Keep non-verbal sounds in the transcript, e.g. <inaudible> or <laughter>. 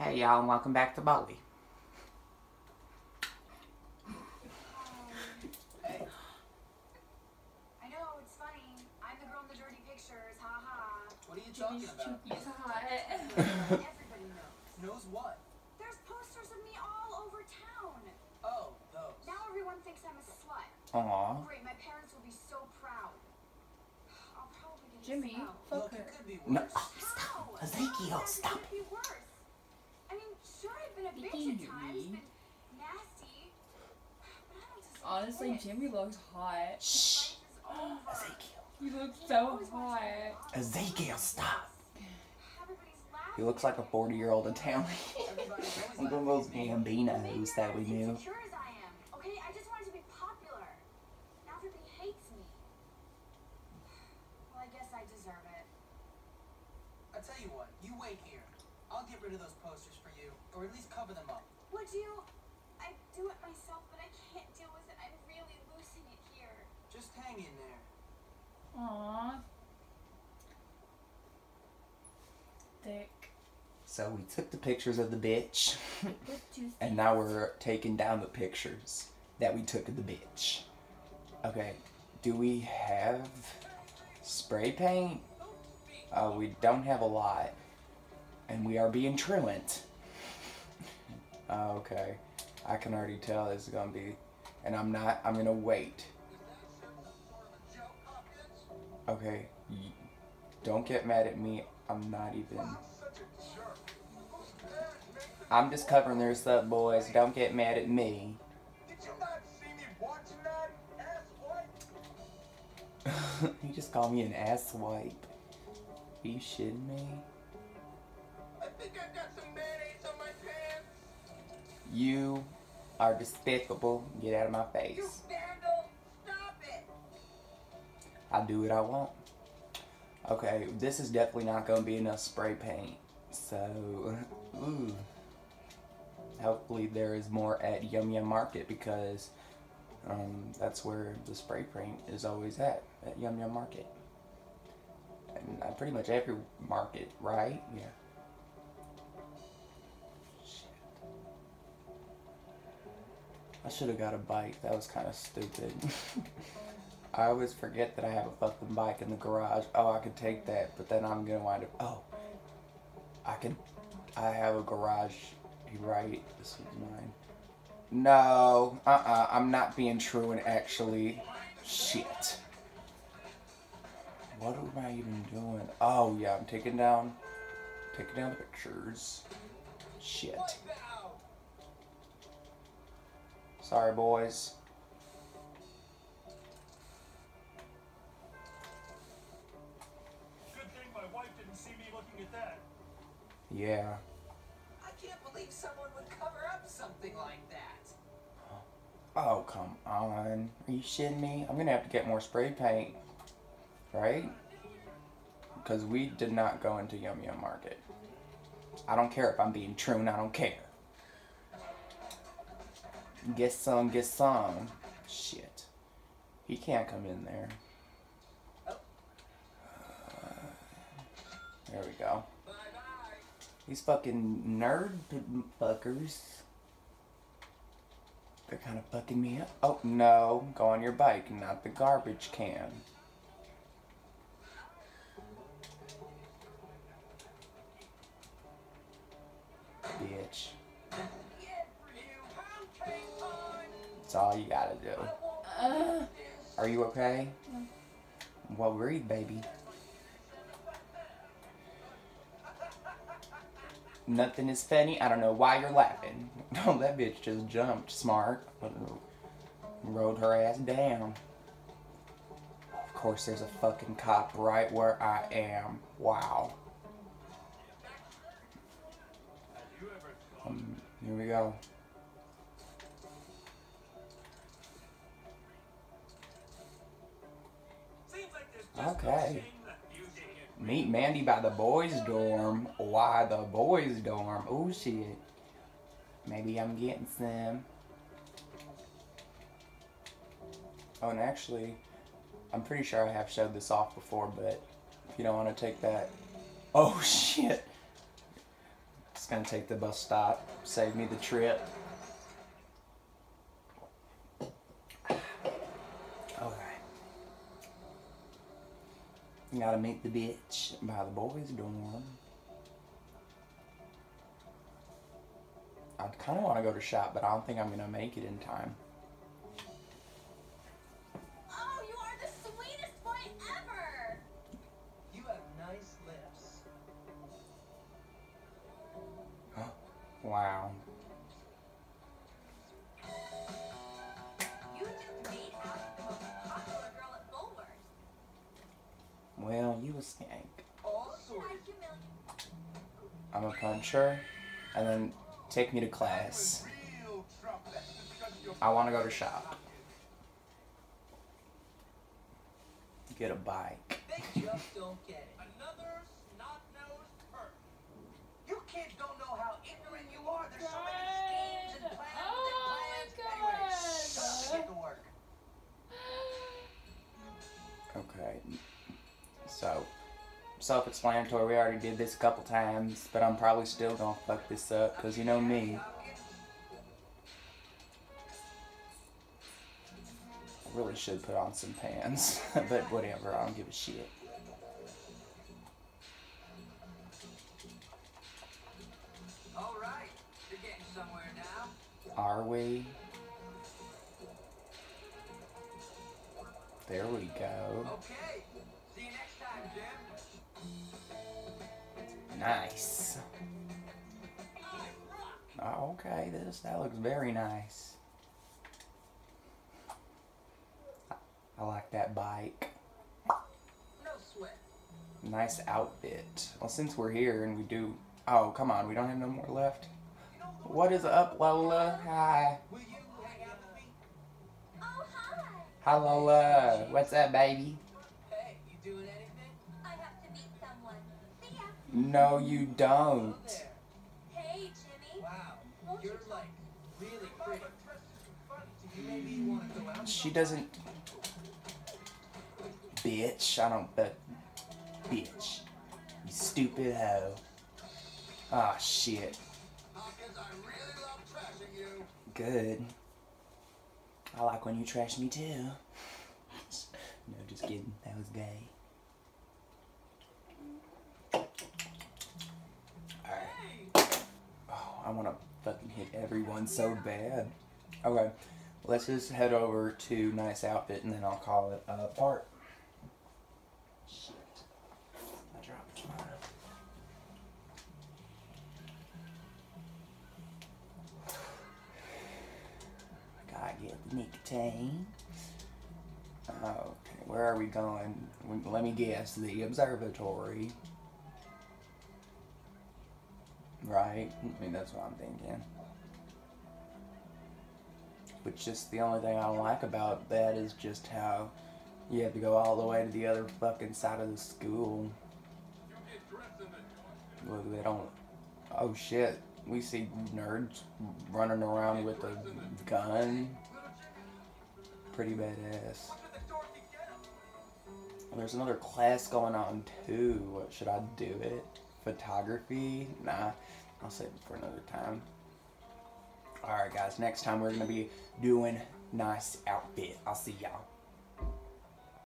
Hey y'all, and welcome back to Bully. I know, it's funny. I'm the girl in the dirty pictures, ha ha. What are you talking about? Chucky's hot. Everybody knows. Knows what? There's posters of me all over town. Oh, those. Now everyone thinks I'm a slut. Aw. Great, my parents will be so proud. I'll probably get Jimmy, fuck Look, her. it could be No. worse. How? Ezekiel, How stop <sighs> I don't deserve Honestly, this. Jimmy looks hot. Shh. Life is over. Ezekiel. He looks so always wanted to hot. Ezekiel, stop. He looks like a 40 year old Italian. Everybody's always One of those laughing at me. Maybe Gambinos that we knew. I am. Okay, I just wanted to be popular. Now everybody hates me. Well, I guess I deserve it. I tell you what, you wait here. I'll get rid of those posters for you, or at least cover them up. Would you? I do it myself, but I can't deal with it. I'm really losing it here. Just hang in there. Aww. Thick. So we took the pictures of the bitch, and now we're taking down the pictures that we took of the bitch. Okay, do we have spray paint? Uh, we don't have a lot, and we are being truant. Uh, <laughs> okay, I can already tell this is gonna be, and I'm not. I'm gonna wait. Okay, don't get mad at me. I'm not even. I'm just covering their stuff, boys. Don't get mad at me. <laughs> You just called me an ass wipe. Are you shitting me? You are despicable. Get out of my face. I do what I want. Okay, this is definitely not going to be enough spray paint. So, ooh. Hopefully there is more at Yum Yum Market because um, that's where the spray paint is always at, at Yum Yum Market. And uh, pretty much every market, right? Yeah. I should have got a bike. That was kind of stupid. <laughs> I always forget that I have a fucking bike in the garage. Oh, I could take that, but then I'm gonna wind up. Oh, I can. I have a garage. You're right. This is mine. No, uh, uh I'm not being true and actually, shit. What am I even doing? Oh yeah, I'm taking down, taking down the pictures. Shit. Sorry, boys. Good thing my wife didn't see me looking at that. Yeah. I can't believe someone would cover up something like that. Oh, come on. Are you shitting me? I'm gonna have to get more spray paint. Right? Because we did not go into Yum Yum Market. I don't care if I'm being true and I don't care. Get some, get some. Shit. He can't come in there. Uh, there we go. These fucking nerd fuckers. They're kind of fucking me up. Oh, no. Go on your bike, not the garbage can. Bitch. That's all you gotta do. Uh, Are you okay? Well, breathe, baby. Nothing is funny. I don't know why you're laughing. <laughs> Oh, that bitch just jumped smart. Rode her ass down. Of course, there's a fucking cop right where I am. Wow. Um, here we go. Okay. Meet Mandy by the boys' dorm. Why the boys' dorm? Oh shit. Maybe I'm getting some. Oh, and actually, I'm pretty sure I have showed this off before, but if you don't want to take that. Oh <laughs> shit. It's gonna take the bus stop. Save me the trip. Okay. Gotta meet the bitch by the boys' dorm. I kind of want to go to shop, but I don't think I'm gonna make it in time. I'm a puncher, and then take me to class. Real trouble. That's just because you're I want to go to shop. Get a bike. They just don't get it. Another snot-nosed perk. You kids don't know how ignorant you are. There's so many schemes and plans Oh and plans. Anyway, God. shut up and get to work. Okay. So, self-explanatory. We already did this a couple times, but I'm probably still gonna fuck this up because you know me. I really should put on some pants, <laughs> but whatever. I don't give a shit. All right, you're getting somewhere now. Are we? There we go. Okay. Nice. Oh, okay, this that looks very nice. I, like that bike. No sweat. Nice outfit. Well, since we're here and we do. Oh, come on, we don't have no more left. What is up, Lola? Hi! Hi, Lola. What's up, baby? No, you don't. Hey, Jimmy. Wow, you you're like really pretty. Do you maybe want to go out? She doesn't. Bitch, I don't. But. Bitch. You stupid hoe. Ah, shit. Hopkins, I really love trashing you. Good. I like when you trash me too. <laughs> no, just kidding. That was gay. I want to fucking hit everyone so bad. Okay, let's just head over to Nice Outfit and then I'll call it a part. Shit. I dropped mine. Gotta get the nicotine. Okay, where are we going? Let me guess. The observatory. Right? I mean, that's what I'm thinking. But just the only thing I don't like about that is just how you have to go all the way to the other fucking side of the school. Look, they don't. Oh shit. We see nerds running around with a gun. Pretty badass. There's another class going on too. Should I do it? Photography? Nah, I'll save it for another time. Alright, guys, next time we're gonna be doing nice outfit. I'll see y'all.